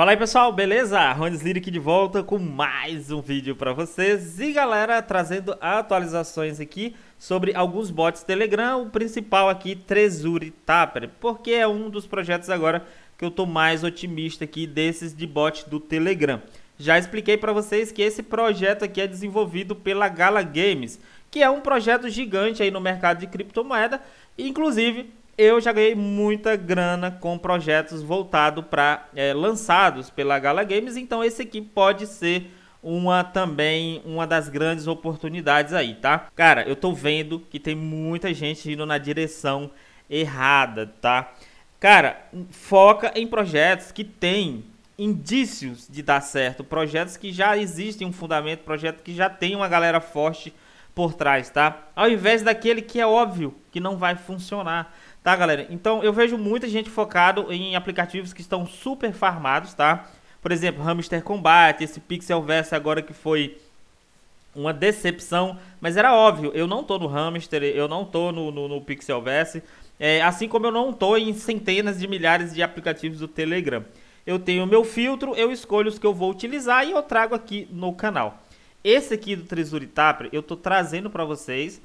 Fala aí pessoal, beleza? Rondes Lira de volta com mais um vídeo para vocês e galera, trazendo atualizações aqui sobre alguns bots Telegram, o principal aqui, Trezuri Tapper, porque é um dos projetos agora que eu tô mais otimista aqui desses de bot do Telegram. Já expliquei para vocês que esse projeto aqui é desenvolvido pela Gala Games, que é um projeto gigante aí no mercado de criptomoeda, inclusive eu já ganhei muita grana com projetos voltados para é, lançados pela Gala Games, então esse aqui pode ser uma também uma das grandes oportunidades aí, tá? Cara, eu tô vendo que tem muita gente indo na direção errada, tá? Cara, foca em projetos que têm indícios de dar certo, projetos que já existem um fundamento, projetos que já tem uma galera forte por trás, tá? Ao invés daquele que é óbvio que não vai funcionar. Tá, galera? Então, eu vejo muita gente focado em aplicativos que estão super farmados, tá? Por exemplo, Hamster Combat, esse Pixel Verse agora que foi uma decepção, mas era óbvio, eu não tô no Hamster, eu não tô no, no, no Pixel Verse, é, assim como eu não tô em centenas de milhares de aplicativos do Telegram. Eu tenho meu filtro, eu escolho os que eu vou utilizar e eu trago aqui no canal. Esse aqui do Treasury Tapper eu tô trazendo para vocês,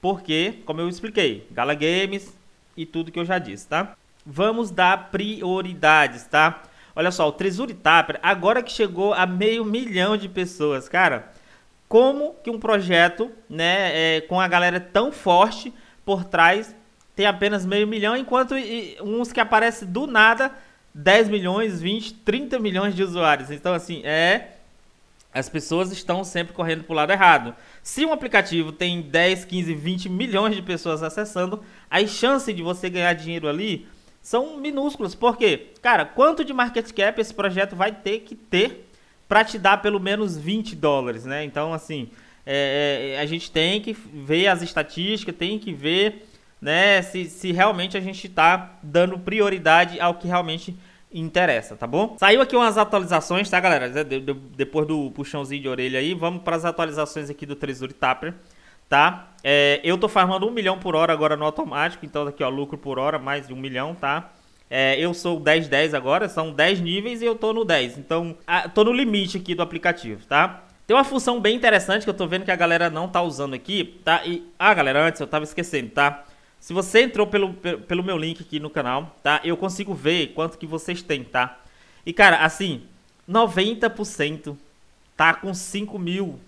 porque, como eu expliquei, Gala Games, e tudo que eu já disse, tá? Vamos dar prioridades, tá? Olha só, o Treasury Tapper, agora que chegou a meio milhão de pessoas, cara, como que um projeto, né, é, com a galera tão forte por trás, tem apenas meio milhão, enquanto uns que aparecem do nada, 10 milhões, 20, 30 milhões de usuários. Então, assim, é as pessoas estão sempre correndo para o lado errado. Se um aplicativo tem 10, 15, 20 milhões de pessoas acessando, as chances de você ganhar dinheiro ali são minúsculas. Por quê? Cara, quanto de market cap esse projeto vai ter que ter para te dar pelo menos 20 dólares, né? Então, assim, é, é, a gente tem que ver as estatísticas, tem que ver né, se, se realmente a gente está dando prioridade ao que realmente interessa, tá bom? Saiu aqui umas atualizações, tá, galera? De, de, depois do puxãozinho de orelha aí, vamos para as atualizações aqui do Treasury Tapper, tá? É, eu tô farmando um milhão por hora agora no automático, então aqui, ó, lucro por hora, mais de um milhão, tá? É, eu sou 10-10 agora, são 10 níveis e eu tô no 10, então a, tô no limite aqui do aplicativo, tá? Tem uma função bem interessante que eu tô vendo que a galera não tá usando aqui, tá? E, ah, galera, antes eu tava esquecendo, tá? Se você entrou pelo, pelo meu link aqui no canal, tá? Eu consigo ver quanto que vocês têm, tá? E, cara, assim, 90% tá com 5 mil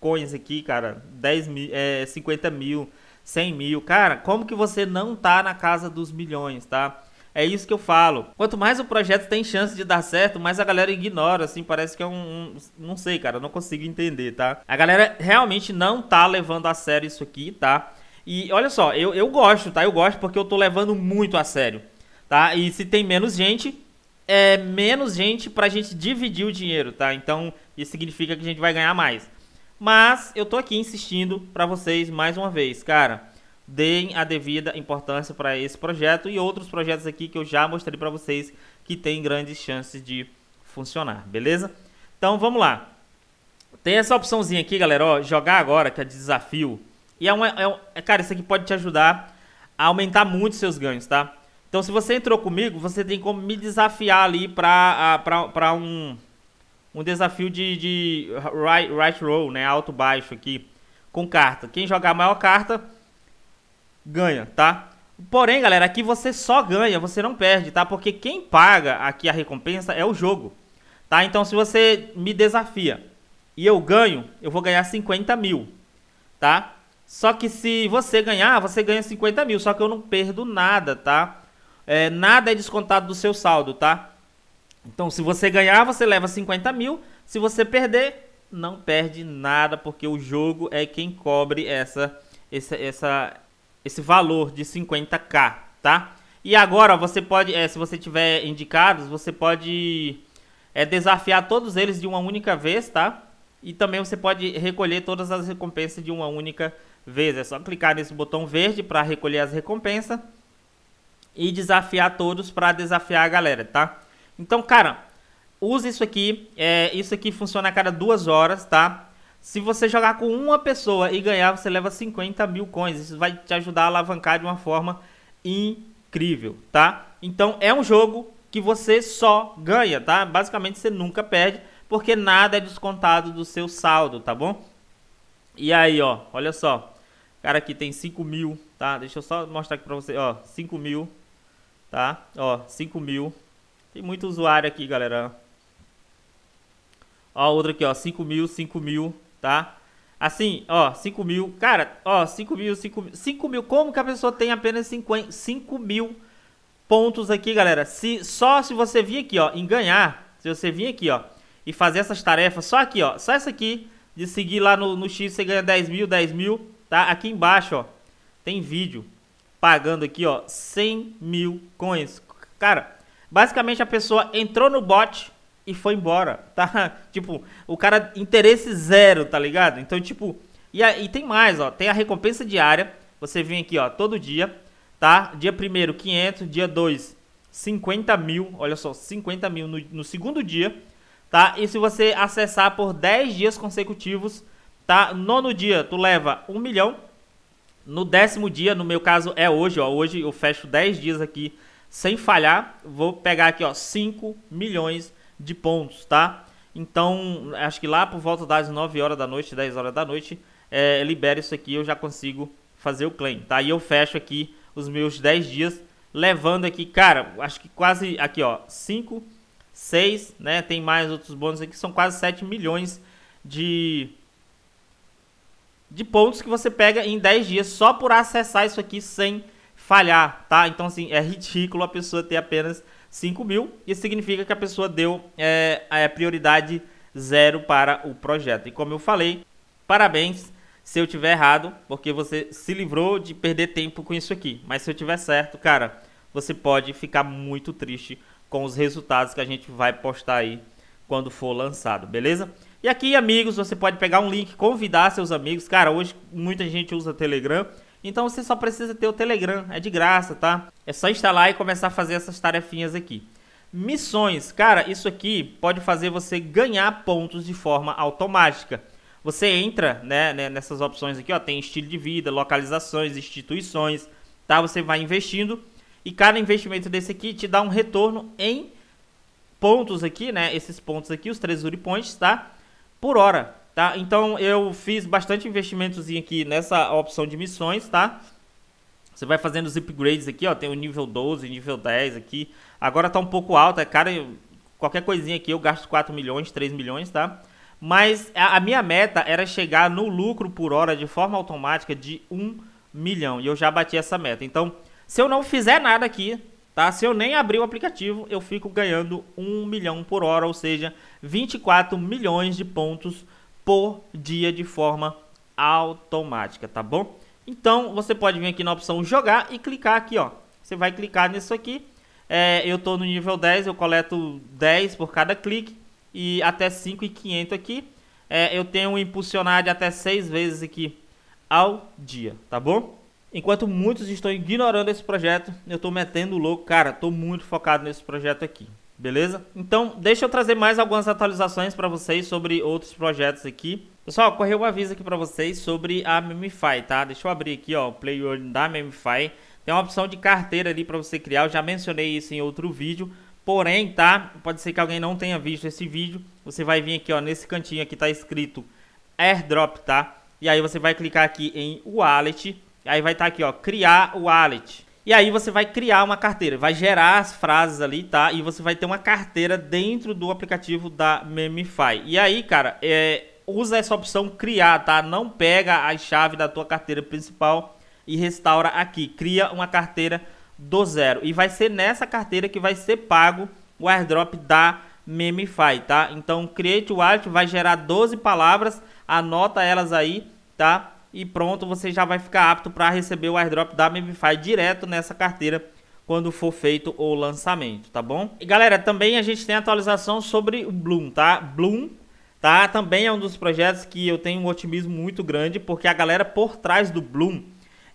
coins aqui, cara. 10 mil, é, 50 mil, 100 mil. Cara, como que você não tá na casa dos milhões, tá? É isso que eu falo. Quanto mais o projeto tem chance de dar certo, mais a galera ignora, assim, parece que é um, um, Não sei, cara, não consigo entender, tá? A galera realmente não tá levando a sério isso aqui, tá? E olha só, eu, eu gosto, tá? Eu gosto porque eu tô levando muito a sério, tá? E se tem menos gente, é menos gente pra gente dividir o dinheiro, tá? Então, isso significa que a gente vai ganhar mais. Mas eu tô aqui insistindo para vocês mais uma vez, cara, deem a devida importância para esse projeto e outros projetos aqui que eu já mostrei para vocês que tem grandes chances de funcionar, beleza? Então, vamos lá. Tem essa opçãozinha aqui, galera, ó, jogar agora, que é desafio. E é uma, é um, é, cara, isso aqui pode te ajudar a aumentar muito seus ganhos, tá? Então, se você entrou comigo, você tem como me desafiar ali para para um, um desafio de, de right, right roll, né? Alto baixo aqui, com carta. Quem jogar a maior carta ganha, tá? Porém, galera, aqui você só ganha, você não perde, tá? Porque quem paga aqui a recompensa é o jogo, tá? Então, se você me desafia e eu ganho, eu vou ganhar 50 mil, tá? Só que se você ganhar, você ganha 50 mil. Só que eu não perdo nada, tá? É, nada é descontado do seu saldo, tá? Então, se você ganhar, você leva 50 mil. Se você perder, não perde nada, porque o jogo é quem cobre essa, essa, essa, esse valor de 50k, tá? E agora você pode, é, se você tiver indicados, você pode é, desafiar todos eles de uma única vez, tá? E também você pode recolher todas as recompensas de uma única vez vezes. É só clicar nesse botão verde para recolher as recompensas e desafiar todos para desafiar a galera, tá? Então, cara, use isso aqui. É, isso aqui funciona a cada duas horas, tá? Se você jogar com uma pessoa e ganhar, você leva 50 mil coins. Isso vai te ajudar a alavancar de uma forma incrível, tá? Então, é um jogo que você só ganha, tá? Basicamente você nunca perde, porque nada é descontado do seu saldo, tá bom? E aí, ó, olha só. Cara, aqui tem 5 mil, tá? Deixa eu só mostrar aqui pra você, ó, 5 mil, tá? Ó, 5 mil. Tem muito usuário aqui, galera. Ó, outro aqui, ó, 5 mil, 5 mil, tá? Assim, ó, 5 mil. Cara, ó, 5 mil, 5 mil. 5 mil. Como que a pessoa tem apenas 5, 5 mil pontos aqui, galera? Se, só se você vir aqui, ó, em ganhar. Se você vir aqui, ó, e fazer essas tarefas, só aqui, ó. Só essa aqui, de seguir lá no, no X, você ganha 10 mil, 10 mil, tá? Aqui embaixo, ó, tem vídeo pagando aqui, ó, 100 mil coins. Cara, basicamente a pessoa entrou no bot e foi embora, tá? Tipo, o cara, interesse zero, tá ligado? Então, tipo, e, e tem mais, ó, tem a recompensa diária, você vem aqui, ó, todo dia, tá? Dia 1 500, dia 2, 50 mil, olha só, 50 mil no, no segundo dia, tá? E se você acessar por 10 dias consecutivos, tá? Nono dia, tu leva 1 milhão, no décimo dia, no meu caso é hoje, ó, hoje eu fecho 10 dias aqui sem falhar, vou pegar aqui, ó, 5 milhões de pontos, tá? Então, acho que lá por volta das 9 horas da noite, 10 horas da noite, é, libera isso aqui, eu já consigo fazer o claim, tá? E eu fecho aqui os meus 10 dias, levando aqui, cara, acho que quase, aqui ó, 5, 6, né? Tem mais outros bônus aqui, são quase 7 milhões de de pontos que você pega em 10 dias só por acessar isso aqui sem falhar, tá? Então, assim, é ridículo a pessoa ter apenas 5 mil. Isso significa que a pessoa deu é, a prioridade zero para o projeto. E como eu falei, parabéns se eu tiver errado, porque você se livrou de perder tempo com isso aqui. Mas se eu tiver certo, cara, você pode ficar muito triste com os resultados que a gente vai postar aí quando for lançado, beleza? E aqui, amigos, você pode pegar um link, convidar seus amigos. Cara, hoje muita gente usa Telegram. Então você só precisa ter o Telegram, é de graça, tá? É só instalar e começar a fazer essas tarefinhas aqui. Missões, cara, isso aqui pode fazer você ganhar pontos de forma automática. Você entra né, né, nessas opções aqui, ó, tem estilo de vida, localizações, instituições, tá? Você vai investindo e cada investimento desse aqui te dá um retorno em pontos aqui, né? Esses pontos aqui, os Treasury Points, tá? Por hora, tá? Então eu fiz bastante investimentozinho aqui nessa opção de missões, tá? Você vai fazendo os upgrades aqui, ó, tem o nível 12, nível 10 aqui. Agora tá um pouco alto, é cara, qualquer coisinha aqui eu gasto 4 milhões, 3 milhões, tá? Mas a minha meta era chegar no lucro por hora de forma automática de 1 milhão. E eu já bati essa meta. Então, se eu não fizer nada aqui, tá? Se eu nem abrir o aplicativo, eu fico ganhando 1 milhão por hora, ou seja, 24 milhões de pontos por dia de forma automática, tá bom? Então você pode vir aqui na opção jogar e clicar aqui, ó. Você vai clicar nisso aqui. É, eu tô no nível 10, eu coleto 10 por cada clique e até 5,500 aqui. É, eu tenho impulsionar de até 6 vezes aqui ao dia, tá bom? Enquanto muitos estão ignorando esse projeto, eu estou metendo louco. Cara, estou muito focado nesse projeto aqui. Beleza? Então, deixa eu trazer mais algumas atualizações para vocês sobre outros projetos aqui. Pessoal, correu um aviso aqui para vocês sobre a Memify, tá? Deixa eu abrir aqui, ó, o Play da Memify. Tem uma opção de carteira ali para você criar. Eu já mencionei isso em outro vídeo. Porém, tá? Pode ser que alguém não tenha visto esse vídeo. Você vai vir aqui, ó, nesse cantinho aqui tá escrito AirDrop, tá? E aí você vai clicar aqui em Wallet. Aí vai estar tá aqui, ó, criar Wallet. E aí você vai criar uma carteira, vai gerar as frases ali, tá? E você vai ter uma carteira dentro do aplicativo da Memify. E aí, cara, é, usa essa opção criar, tá? Não pega a chave da tua carteira principal e restaura aqui. Cria uma carteira do zero. E vai ser nessa carteira que vai ser pago o airdrop da Memify, tá? Então, Create Wallet vai gerar 12 palavras, anota elas aí, tá? E pronto, você já vai ficar apto para receber o airdrop da Memify direto nessa carteira quando for feito o lançamento, tá bom? E galera, também a gente tem atualização sobre o Bloom, tá? Bloom, tá? Também é um dos projetos que eu tenho um otimismo muito grande, porque a galera por trás do Bloom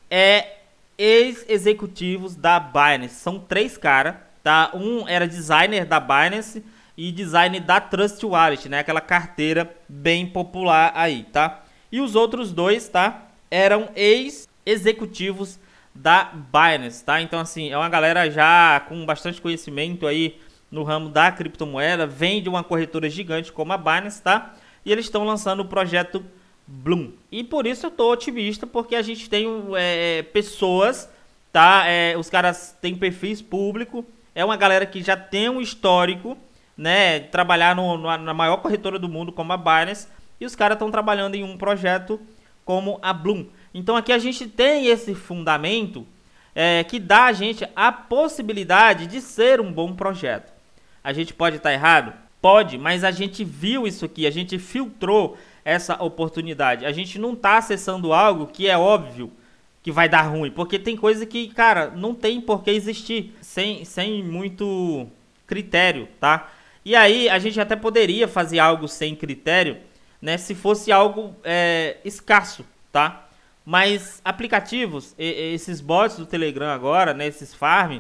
é ex-executivos da Binance. São três caras, tá? Um era designer da Binance e designer da Trust Wallet, né? Aquela carteira bem popular aí, tá? E os outros dois, tá? Eram ex-executivos da Binance, tá? Então, assim, é uma galera já com bastante conhecimento aí no ramo da criptomoeda, vem de uma corretora gigante como a Binance, tá? E eles estão lançando o projeto Bloom. E por isso eu tô otimista, porque a gente tem é, pessoas, tá? É, os caras têm perfis público, é uma galera que já tem um histórico, né? Trabalhar no, na maior corretora do mundo como a Binance, e os caras estão trabalhando em um projeto como a Bloom. Então aqui a gente tem esse fundamento é, que dá a gente a possibilidade de ser um bom projeto. A gente pode estar errado? Pode, mas a gente viu isso aqui, a gente filtrou essa oportunidade. A gente não está acessando algo que é óbvio que vai dar ruim, porque tem coisa que, cara, não tem por que existir sem, sem muito critério, tá? E aí a gente até poderia fazer algo sem critério, né? Se fosse algo é, escasso, tá? Mas aplicativos, esses bots do Telegram agora, né, esses farm,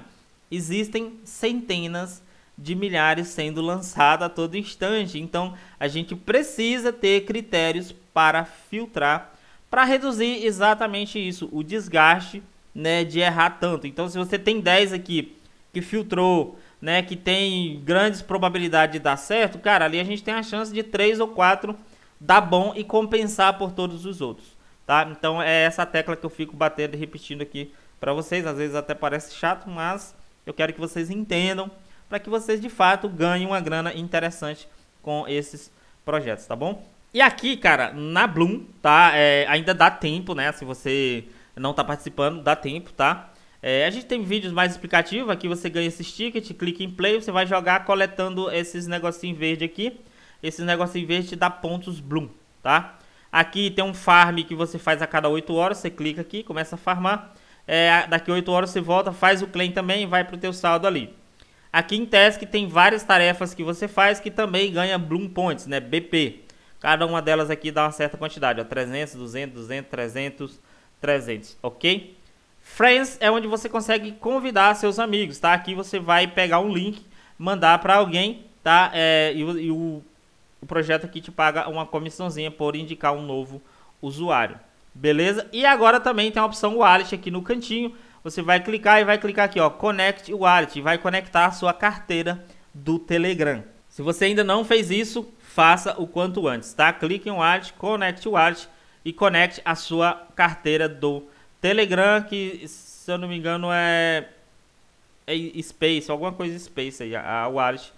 existem centenas de milhares sendo lançados a todo instante. Então a gente precisa ter critérios para filtrar, para reduzir exatamente isso, o desgaste né, de errar tanto. Então se você tem 10 aqui que filtrou, né, que tem grandes probabilidades de dar certo, cara, ali a gente tem a chance de 3 ou 4 dar bom e compensar por todos os outros tá? Então é essa tecla que eu fico batendo e repetindo aqui para vocês. Às vezes até parece chato, mas eu quero que vocês entendam para que vocês de fato ganhem uma grana interessante com esses projetos, tá bom? E aqui, cara, na Bloom, tá? É, ainda dá tempo, né? Se você não tá participando, dá tempo, tá? É, a gente tem vídeos mais explicativos. Aqui você ganha esse ticket, clica em play, você vai jogar coletando esses negocinhos verde aqui. Esses negocinhos verde te dá pontos Bloom, tá? Aqui tem um farm que você faz a cada 8 horas, você clica aqui, começa a farmar. É, daqui 8 horas você volta, faz o claim também e vai para o teu saldo ali. Aqui em Task tem várias tarefas que você faz que também ganha Bloom Points, né? BP. Cada uma delas aqui dá uma certa quantidade, ó, 300, 200, 200, 300, 300, ok? Friends é onde você consegue convidar seus amigos, tá? Aqui você vai pegar um link, mandar para alguém, tá? É, e, e o o projeto aqui te paga uma comissãozinha por indicar um novo usuário. Beleza? E agora também tem a opção Wallet aqui no cantinho. Você vai clicar e vai clicar aqui, ó, Connect Wallet, vai conectar a sua carteira do Telegram. Se você ainda não fez isso, faça o quanto antes, tá? Clique em Wallet, Connect Wallet e conecte a sua carteira do Telegram, que se eu não me engano é, é Space, alguma coisa Space aí, a Wallet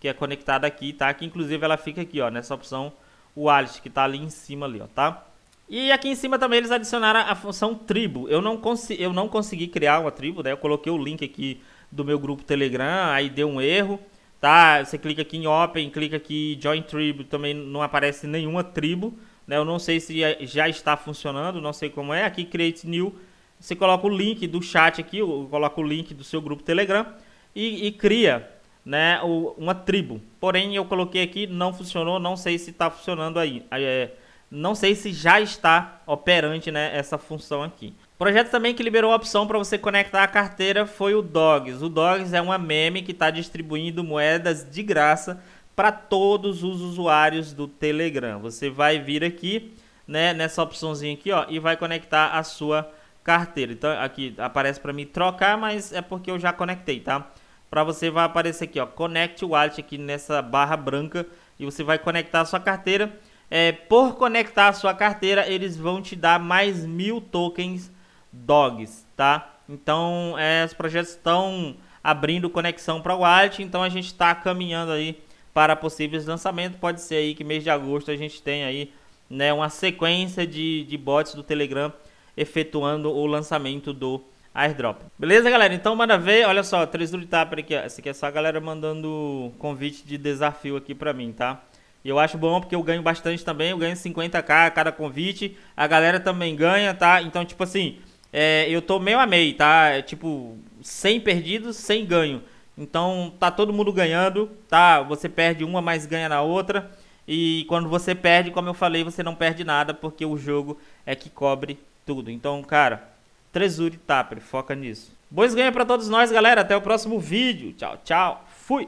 que é conectada aqui, tá? Que inclusive ela fica aqui, ó, nessa opção Wallet, que tá ali em cima ali, ó, tá? E aqui em cima também eles adicionaram a função tribo. Eu não, consegui, eu não consegui criar uma tribo, né? Eu coloquei o link aqui do meu grupo Telegram, aí deu um erro, tá? Você clica aqui em Open, clica aqui em Join Tribo, também não aparece nenhuma tribo, né? Eu não sei se já está funcionando, não sei como é. Aqui Create New, você coloca o link do chat aqui, coloca o link do seu grupo Telegram e, e cria né, uma tribo. Porém, eu coloquei aqui, não funcionou, não sei se está funcionando aí. É, não sei se já está operante né, essa função aqui. O projeto também que liberou a opção para você conectar a carteira foi o Dogs. O Dogs é uma meme que está distribuindo moedas de graça para todos os usuários do Telegram. Você vai vir aqui, né, nessa opçãozinha aqui, ó, e vai conectar a sua carteira. Então aqui aparece para mim trocar, mas é porque eu já conectei, tá? Para você vai aparecer aqui, ó, Connect Wallet aqui nessa barra branca e você vai conectar a sua carteira. É, por conectar a sua carteira, eles vão te dar mais mil tokens DOGs, tá? Então, é, os projetos estão abrindo conexão para o Wallet, então a gente está caminhando aí para possíveis lançamentos. Pode ser aí que mês de agosto a gente tem aí né, uma sequência de, de bots do Telegram efetuando o lançamento do airdrop. Beleza, galera? Então manda ver. Olha só, três do Tapper aqui. Essa aqui é só a galera mandando convite de desafio aqui pra mim, tá? E eu acho bom porque eu ganho bastante também. Eu ganho 50k a cada convite. A galera também ganha, tá? Então, tipo assim, é, eu tô meio a meio, tá? É, tipo, 100 perdidos, 100 ganho. Então, tá todo mundo ganhando, tá? Você perde uma, mas ganha na outra. E quando você perde, como eu falei, você não perde nada porque o jogo é que cobre tudo. Então, cara, Trezuri Tapper, foca nisso. Bons ganhos para todos nós, galera. Até o próximo vídeo. Tchau, tchau. Fui.